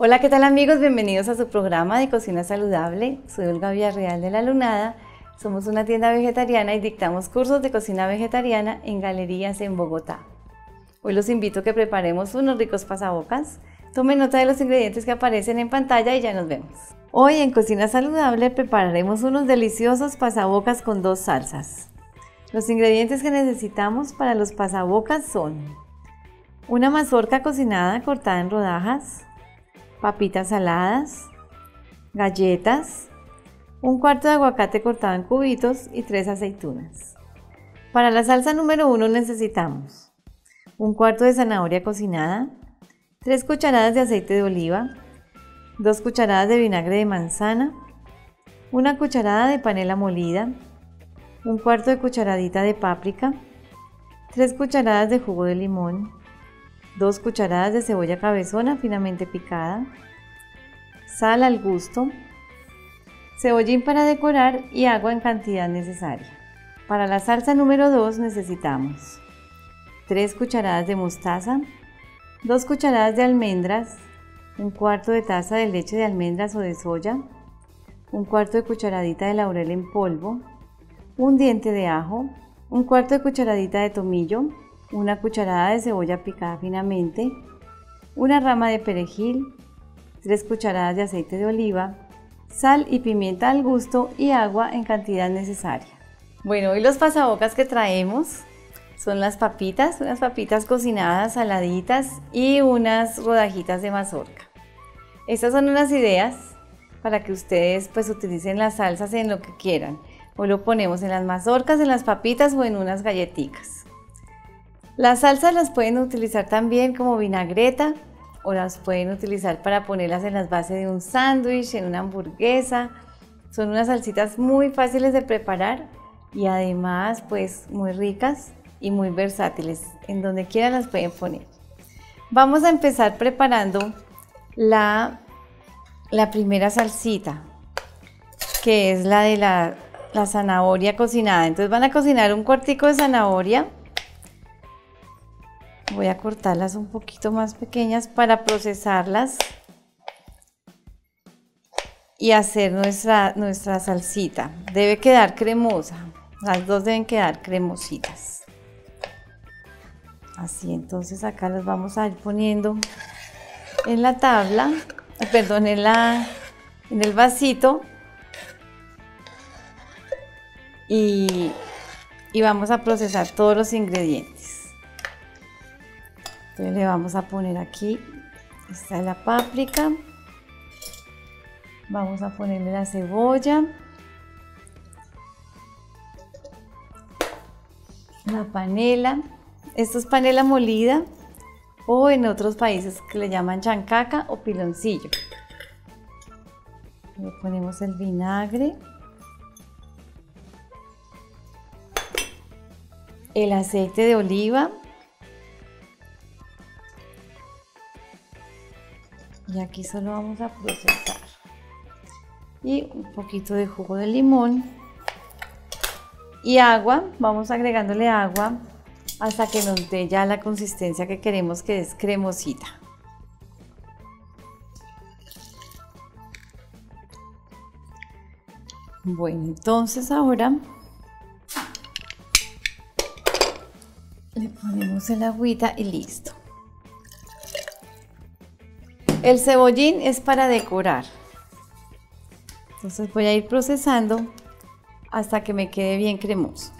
Hola, ¿qué tal amigos? Bienvenidos a su programa de Cocina Saludable. Soy Olga Villarreal de La Lunada. Somos una tienda vegetariana y dictamos cursos de cocina vegetariana en galerías en Bogotá. Hoy los invito a que preparemos unos ricos pasabocas. Tomen nota de los ingredientes que aparecen en pantalla y ya nos vemos. Hoy en Cocina Saludable prepararemos unos deliciosos pasabocas con dos salsas. Los ingredientes que necesitamos para los pasabocas son una mazorca cocinada cortada en rodajas, papitas saladas, galletas, un cuarto de aguacate cortado en cubitos y tres aceitunas. Para la salsa número uno necesitamos un cuarto de zanahoria cocinada, tres cucharadas de aceite de oliva, dos cucharadas de vinagre de manzana, una cucharada de panela molida, un cuarto de cucharadita de páprica, tres cucharadas de jugo de limón, 2 cucharadas de cebolla cabezona finamente picada, sal al gusto, cebollín para decorar y agua en cantidad necesaria. Para la salsa número 2 necesitamos 3 cucharadas de mostaza, 2 cucharadas de almendras, un cuarto de taza de leche de almendras o de soya, un cuarto de cucharadita de laurel en polvo, un diente de ajo, un cuarto de cucharadita de tomillo, una cucharada de cebolla picada finamente, una rama de perejil, 3 cucharadas de aceite de oliva, sal y pimienta al gusto y agua en cantidad necesaria. Bueno, hoy los pasabocas que traemos son las papitas, unas papitas cocinadas, saladitas y unas rodajitas de mazorca. Estas son unas ideas para que ustedes pues utilicen las salsas en lo que quieran. Hoy lo ponemos en las mazorcas, en las papitas o en unas galletitas. Las salsas las pueden utilizar también como vinagreta o las pueden utilizar para ponerlas en las bases de un sándwich, en una hamburguesa. Son unas salsitas muy fáciles de preparar y además pues muy ricas y muy versátiles. En donde quiera las pueden poner. Vamos a empezar preparando la, primera salsita, que es la de la, la zanahoria cocinada. Entonces van a cocinar un cuartico de zanahoria Voy a cortarlas un poquito más pequeñas para procesarlas y hacer nuestra, nuestra salsita. Debe quedar cremosa. Las dos deben quedar cremositas. Así, entonces acá las vamos a ir poniendo en la tabla, perdón, en, la, en el vasito. Y, y vamos a procesar todos los ingredientes. Entonces le vamos a poner aquí, esta es la páprica. Vamos a ponerle la cebolla. La panela. Esto es panela molida o en otros países que le llaman chancaca o piloncillo. Le ponemos el vinagre. El aceite de oliva y aquí solo vamos a procesar. Y un poquito de jugo de limón y agua. Vamos agregándole agua hasta que nos dé ya la consistencia que queremos que es cremosita. Bueno entonces ahora le ponemos el agüita y listo el cebollín es para decorar. Entonces voy a ir procesando hasta que me quede bien cremoso.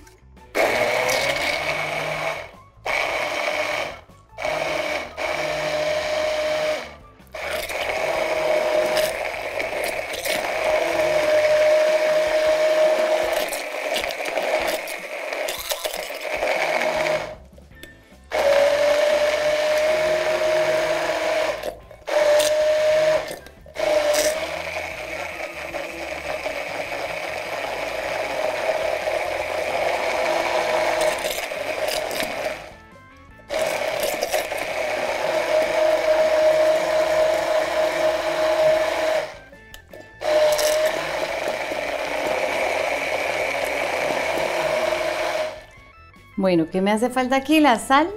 Bueno, ¿qué me hace falta aquí? La sal,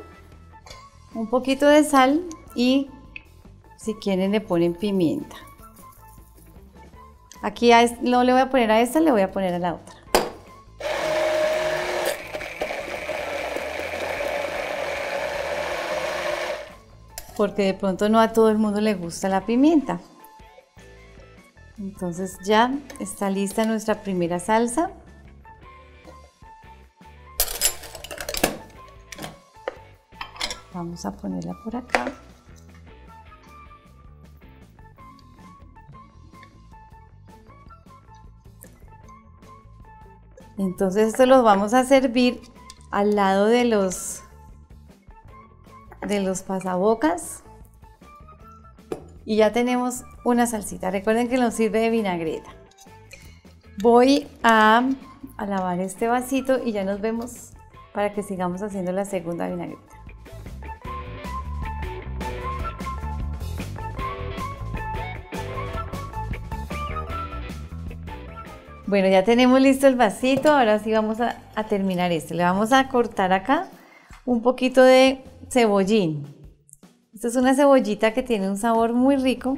un poquito de sal y Si quieren le ponen pimienta. Aquí no le voy a poner a esta, le voy a poner a la otra. Porque de pronto no a todo el mundo le gusta la pimienta. Entonces ya está lista nuestra primera salsa. Vamos a ponerla por acá. Entonces esto lo vamos a servir al lado de los de los pasabocas y ya tenemos una salsita. Recuerden que nos sirve de vinagreta. Voy a, lavar este vasito y ya nos vemos para que sigamos haciendo la segunda vinagreta. Bueno, ya tenemos listo el vasito, ahora sí vamos a, terminar esto. Le vamos a cortar acá un poquito de cebollín. Esta es una cebollita que tiene un sabor muy rico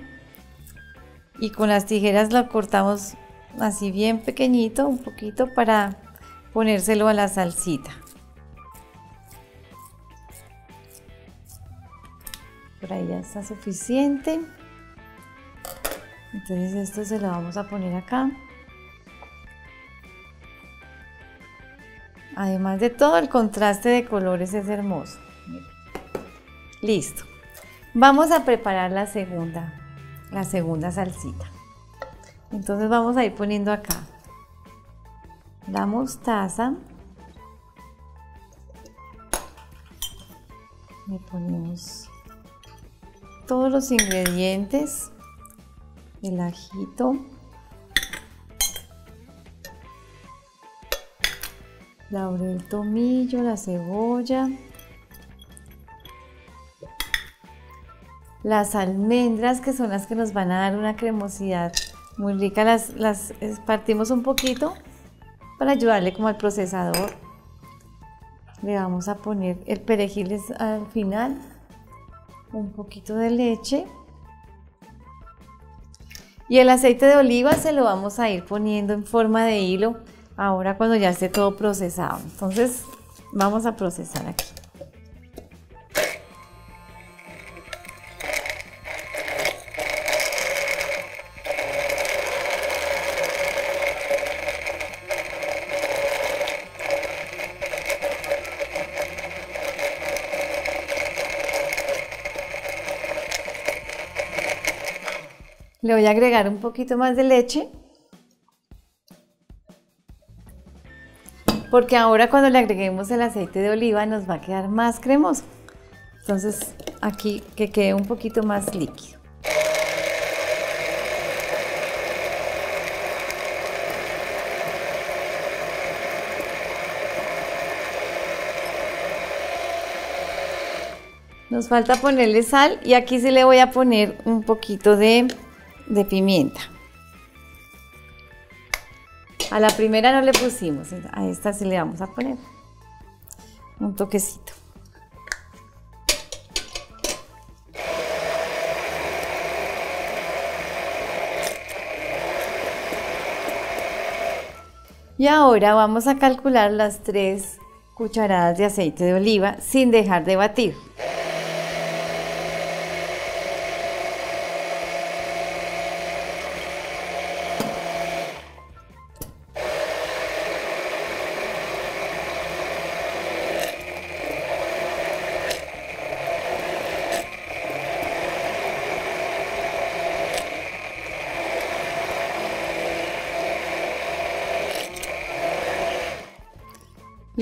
y con las tijeras lo cortamos así bien pequeñito, un poquito para ponérselo a la salsita. Por ahí ya está suficiente. Entonces esto se lo vamos a poner acá. Además de todo, el contraste de colores es hermoso. Listo. Vamos a preparar la segunda, la segunda salsita. Entonces vamos a ir poniendo acá la mostaza. Le ponemos todos los ingredientes, el ajito, laurel tomillo, la cebolla, las almendras que son las que nos van a dar una cremosidad muy rica, las, las partimos un poquito para ayudarle como al procesador. Le vamos a poner el perejil al final, un poquito de leche. Y el aceite de oliva se lo vamos a ir poniendo en forma de hilo ahora cuando ya esté todo procesado. Entonces vamos a procesar aquí. Le voy a agregar un poquito más de leche porque ahora cuando le agreguemos el aceite de oliva nos va a quedar más cremoso. Entonces aquí que quede un poquito más líquido. Nos falta ponerle sal y aquí sí le voy a poner un poquito de, de pimienta. A la primera no le pusimos, a esta sí le vamos a poner un toquecito. Y ahora vamos a calcular las tres cucharadas de aceite de oliva sin dejar de batir.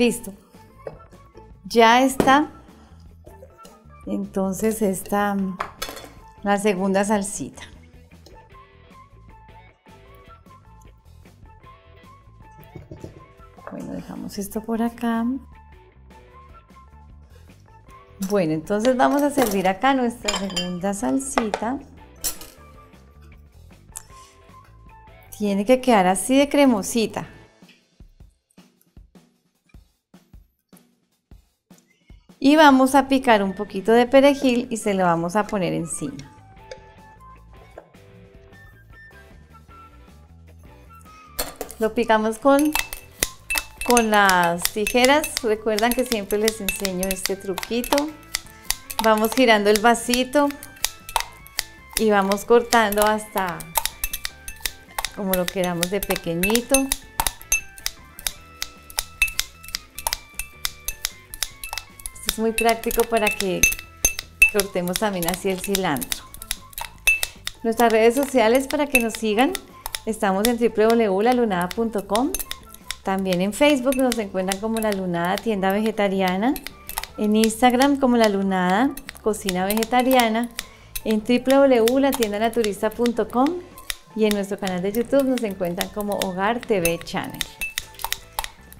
Listo. Ya está. Entonces está la segunda salsita. Bueno, dejamos esto por acá. Bueno, entonces vamos a servir acá nuestra segunda salsita. Tiene que quedar así de cremosita. Vamos a picar un poquito de perejil y se lo vamos a poner encima. Lo picamos con, con las tijeras. Recuerdan que siempre les enseño este truquito. Vamos girando el vasito y vamos cortando hasta como lo queramos de pequeñito. Es muy práctico para que cortemos también así el cilantro. Nuestras redes sociales para que nos sigan, estamos en www.lalunada.com. También en Facebook nos encuentran como La Lunada Tienda Vegetariana. En Instagram como La Lunada Cocina Vegetariana. En www.latiendanaturista.com y en nuestro canal de YouTube nos encuentran como Hogar TV Channel.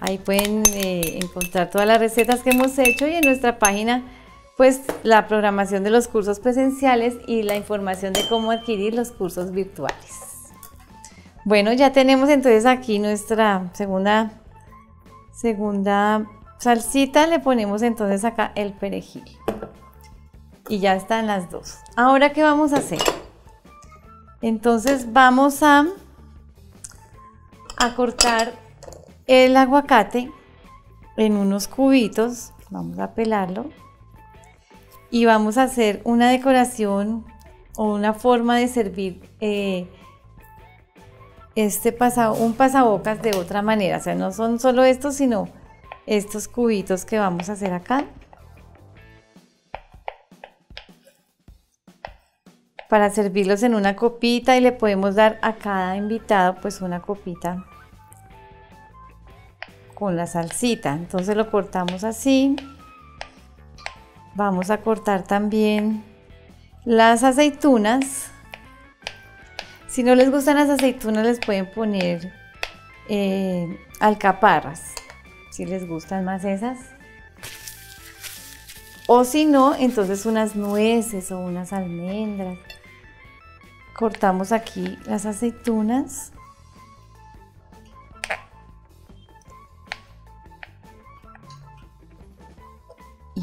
Ahí pueden eh, encontrar todas las recetas que hemos hecho y en nuestra página pues la programación de los cursos presenciales y la información de cómo adquirir los cursos virtuales. Bueno, ya tenemos entonces aquí nuestra segunda, segunda salsita, le ponemos entonces acá el perejil. Y ya están las dos. Ahora, ¿qué vamos a hacer? Entonces vamos a, a cortar el aguacate en unos cubitos. Vamos a pelarlo y vamos a hacer una decoración o una forma de servir eh, este pasa, un pasabocas de otra manera. O sea, no son solo estos, sino estos cubitos que vamos a hacer acá. Para servirlos en una copita y le podemos dar a cada invitado pues una copita con la salsita. Entonces lo cortamos así. Vamos a cortar también las aceitunas. Si no les gustan las aceitunas, les pueden poner eh, alcaparras, si les gustan más esas. O si no, entonces unas nueces o unas almendras. Cortamos aquí las aceitunas.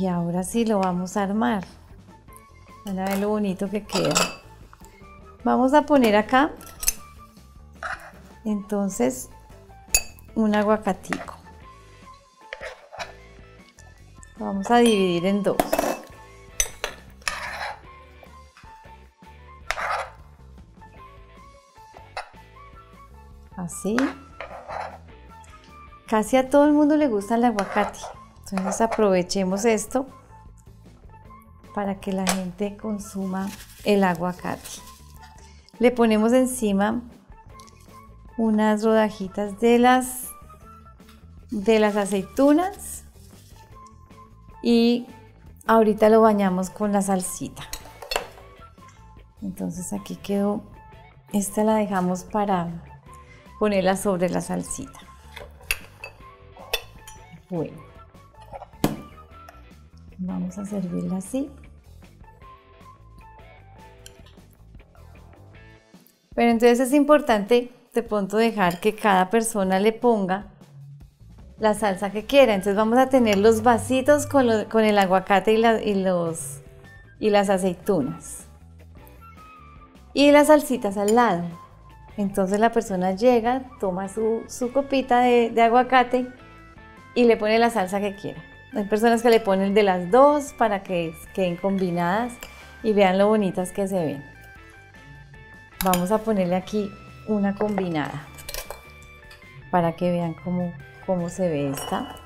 Y ahora sí lo vamos a armar. Van a ver lo bonito que queda. Vamos a poner acá, entonces, un aguacatico. vamos a dividir en dos. Así. Casi a todo el mundo le gusta el aguacate. Entonces aprovechemos esto para que la gente consuma el aguacate. Le ponemos encima unas rodajitas de las de las aceitunas y ahorita lo bañamos con la salsita. Entonces aquí quedó, esta la dejamos para ponerla sobre la salsita. Bueno. Vamos a servirla así. Pero entonces es importante de pronto dejar que cada persona le ponga la salsa que quiera. Entonces vamos a tener los vasitos con, el aguacate y, y las aceitunas. Y las salsitas al lado. Entonces la persona llega, toma su, copita de aguacate y le pone la salsa que quiera. Hay personas que le ponen de las dos para que queden combinadas y vean lo bonitas que se ven. Vamos a ponerle aquí una combinada para que vean cómo, cómo se ve esta.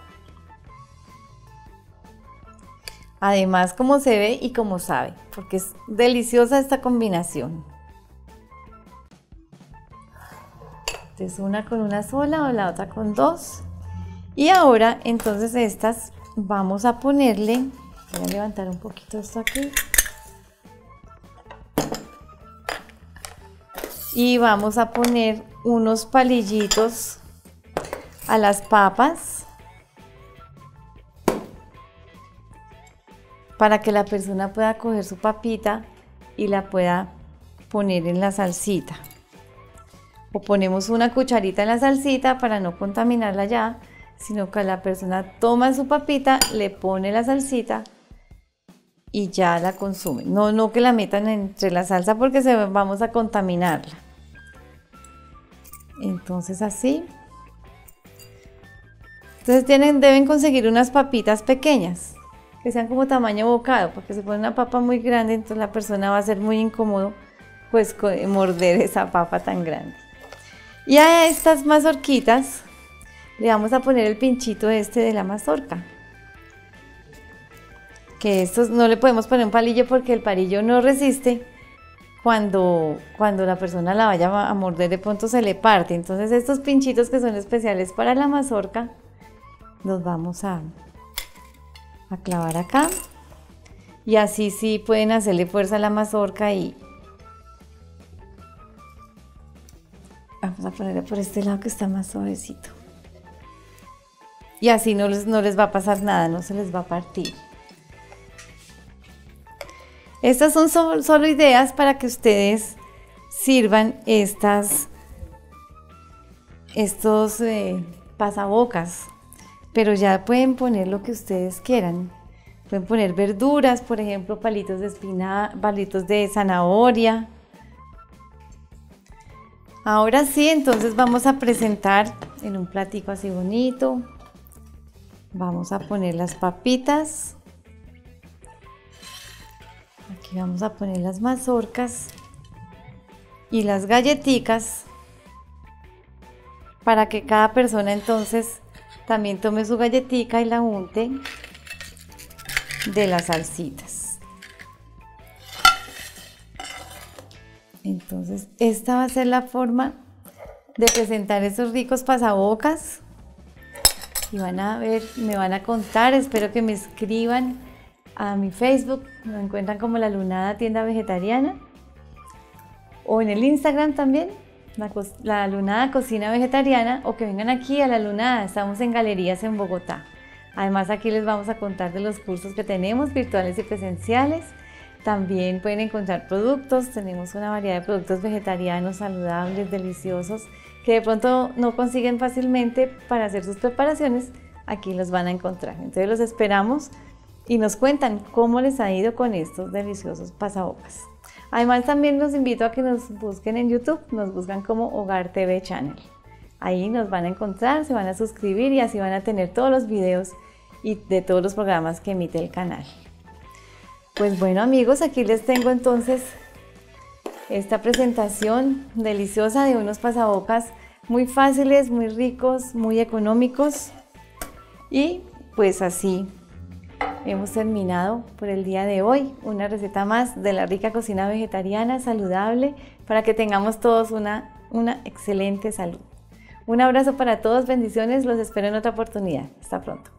Además, cómo se ve y cómo sabe, porque es deliciosa esta combinación. Entonces una con una sola o la otra con dos. Y ahora entonces estas vamos a ponerle, voy a levantar un poquito esto aquí. Y vamos a poner unos palillitos a las papas para que la persona pueda coger su papita y la pueda poner en la salsita. O ponemos una cucharita en la salsita para no contaminarla ya sino que la persona toma su papita, le pone la salsita y ya la consume. No, no que la metan entre la salsa porque se, vamos a contaminarla. Entonces así Entonces tienen, deben conseguir unas papitas pequeñas, que sean como tamaño bocado, porque si pone una papa muy grande, entonces la persona va a ser muy incómodo pues morder esa papa tan grande. Y a estas mazorquitas le vamos a poner el pinchito este de la mazorca. Que estos no le podemos poner un palillo porque el palillo no resiste cuando, cuando la persona la vaya a morder de pronto se le parte. Entonces estos pinchitos que son especiales para la mazorca los vamos a, a clavar acá. Y así sí pueden hacerle fuerza a la mazorca y... Vamos a ponerle por este lado que está más suavecito. Y así no les, no les va a pasar nada, no se les va a partir. Estas son solo, ideas para que ustedes sirvan estas, estos eh, pasabocas, pero ya pueden poner lo que ustedes quieran. Pueden poner verduras, por ejemplo, palitos de espina, palitos de zanahoria. Ahora sí, entonces vamos a presentar en un platico así bonito. Vamos a poner las papitas vamos a poner las mazorcas y las galletitas para que cada persona entonces también tome su galletica y la unte de las salsitas. Entonces, esta va a ser la forma de presentar esos ricos pasabocas. Y van a ver, me van a contar, espero que me escriban a mi Facebook, me encuentran como La Lunada Tienda Vegetariana, o en el Instagram también, la, Lunada Cocina Vegetariana, o que vengan aquí a La Lunada, estamos en galerías en Bogotá. Además aquí les vamos a contar de los cursos que tenemos, virtuales y presenciales. También pueden encontrar productos, tenemos una variedad de productos vegetarianos, saludables, deliciosos, que de pronto no consiguen fácilmente para hacer sus preparaciones, aquí los van a encontrar. Entonces los esperamos y nos cuentan cómo les ha ido con estos deliciosos pasabocas. Además también los invito a que nos busquen en YouTube, nos buscan como Hogar TV Channel. Ahí nos van a encontrar, se van a suscribir y así van a tener todos los videos y de todos los programas que emite el canal. Pues bueno amigos, aquí les tengo entonces esta presentación deliciosa de unos pasabocas muy fáciles, muy ricos, muy económicos y pues así Hemos terminado por el día de hoy una receta más de la rica cocina vegetariana saludable para que tengamos todos una, una excelente salud. Un abrazo para todos, bendiciones, los espero en otra oportunidad. Hasta pronto.